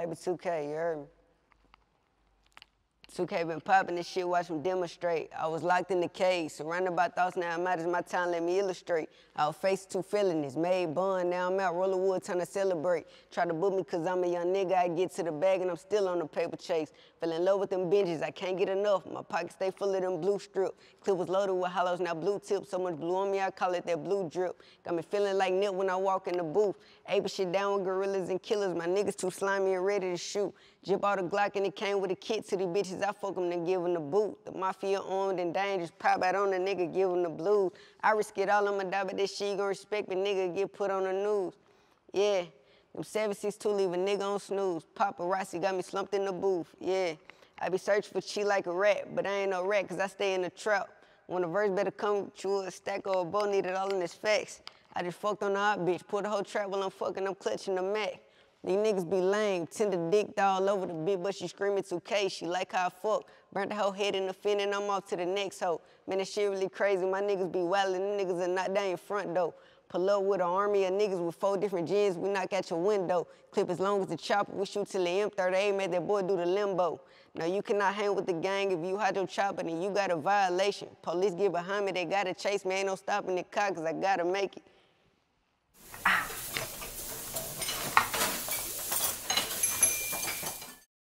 Baby 2K, you heard me? 2K been popping this shit, watch them demonstrate. I was locked in the cage, surrounded by thoughts, now I'm out as my time, let me illustrate. I was faced two felonies, made bun, now I'm out, rolling wood, time to celebrate. Try to book me cause I'm a young nigga, I get to the bag and I'm still on the paper chase. Fell in love with them binges, I can't get enough. My pockets stay full of them blue strip. Clip was loaded with hollows, now blue tip. So much blue on me, I call it that blue drip. Got me feeling like Nip when I walk in the booth. Ape shit down with gorillas and killers, my niggas too slimy and ready to shoot. Jip out a Glock and it came with a kit to the bitches. I fuck them and give them the boot. The mafia armed and dangerous. Pop out on the nigga, give them the blues. I risk it all, I'ma die, but this shit gon' respect me. Nigga get put on the news. Yeah. Them 762 leave a nigga on snooze. Paparazzi got me slumped in the booth. Yeah. I be searching for cheat like a rat, but I ain't no rat cause I stay in the trap. When the verse better come true, a stack or a bow needed all in his facts. I just fucked on the hot bitch, pulled the whole trap while I'm fucking, I'm clutching the Mac. These niggas be lame, tender dicked all over the bit, but she screaming 2K. She like how I fuck. Burnt the whole head in the fin and I'm off to the next hoe. Man, this shit really crazy. My niggas be wildin', them niggas are not down in front though. Pull up with an army of niggas with four different gens, we knock at your window. Clip as long as the chopper, we shoot till the M38, made that boy do the limbo. Now you cannot hang with the gang if you hide your chopper, then you got a violation. Police get behind me, they gotta chase me, ain't no stopping the car cause I gotta make it.